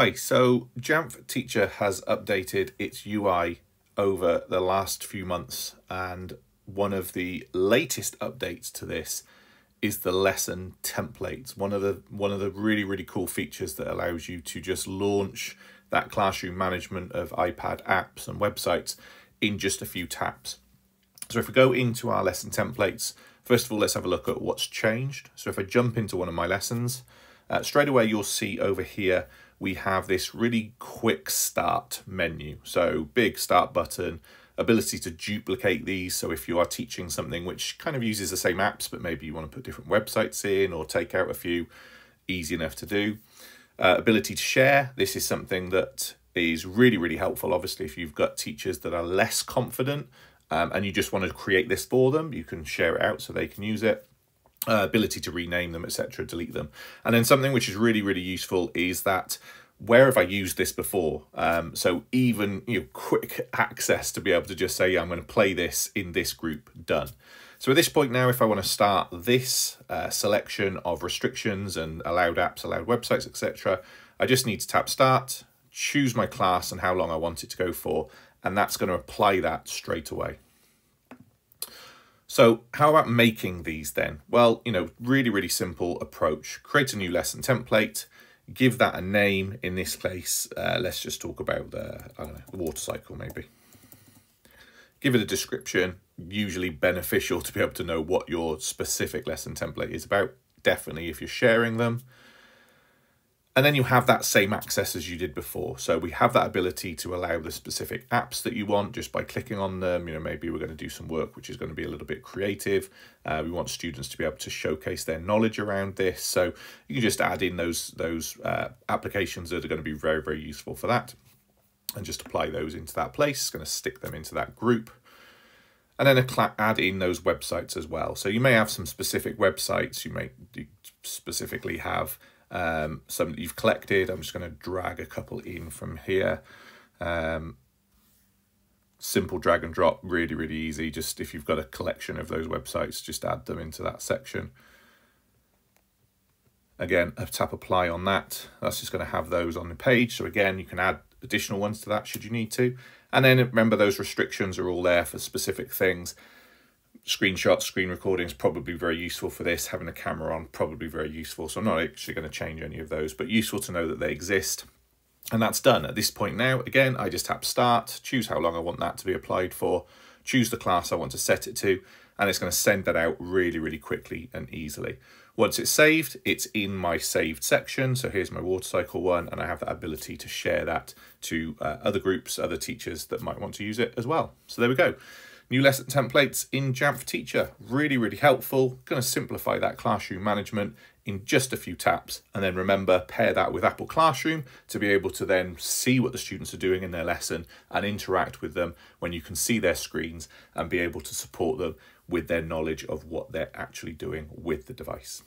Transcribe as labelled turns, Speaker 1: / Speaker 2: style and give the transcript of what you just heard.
Speaker 1: Hi, so Jamf Teacher has updated its UI over the last few months and one of the latest updates to this is the lesson templates. One of the one of the really really cool features that allows you to just launch that classroom management of iPad apps and websites in just a few taps. So if we go into our lesson templates, first of all let's have a look at what's changed. So if I jump into one of my lessons, uh, straight away you'll see over here we have this really quick start menu. So big start button, ability to duplicate these. So if you are teaching something which kind of uses the same apps, but maybe you want to put different websites in or take out a few, easy enough to do. Uh, ability to share. This is something that is really, really helpful. Obviously, if you've got teachers that are less confident um, and you just want to create this for them, you can share it out so they can use it uh, ability to rename them, etc., delete them. And then something which is really, really useful is that where have I used this before? Um, so even you know, quick access to be able to just say, yeah, I'm going to play this in this group, done. So at this point now, if I want to start this uh, selection of restrictions and allowed apps, allowed websites, etc., I just need to tap start, choose my class and how long I want it to go for, and that's going to apply that straight away. So how about making these then? Well, you know, really, really simple approach. Create a new lesson template, give that a name. In this case, uh, let's just talk about the, I don't know, the water cycle maybe. Give it a description, usually beneficial to be able to know what your specific lesson template is about. Definitely if you're sharing them. And then you have that same access as you did before. So we have that ability to allow the specific apps that you want just by clicking on them. You know, maybe we're going to do some work which is going to be a little bit creative. Uh, we want students to be able to showcase their knowledge around this. So you can just add in those, those uh, applications that are going to be very, very useful for that. And just apply those into that place. It's going to stick them into that group and then add in those websites as well. So you may have some specific websites. You may specifically have um, some that you've collected. I'm just going to drag a couple in from here. Um, simple drag and drop, really, really easy. Just if you've got a collection of those websites, just add them into that section. Again, tap apply on that. That's just going to have those on the page. So again, you can add additional ones to that should you need to. And then remember those restrictions are all there for specific things screenshots, screen recordings, probably very useful for this. Having a camera on, probably very useful. So I'm not actually going to change any of those, but useful to know that they exist. And that's done. At this point now, again, I just tap start, choose how long I want that to be applied for, choose the class I want to set it to, and it's going to send that out really, really quickly and easily. Once it's saved, it's in my saved section. So here's my water cycle one, and I have that ability to share that to uh, other groups, other teachers that might want to use it as well. So there we go. New lesson templates in Jamf Teacher, really, really helpful. Going to simplify that classroom management in just a few taps. And then remember, pair that with Apple Classroom to be able to then see what the students are doing in their lesson and interact with them when you can see their screens and be able to support them with their knowledge of what they're actually doing with the device.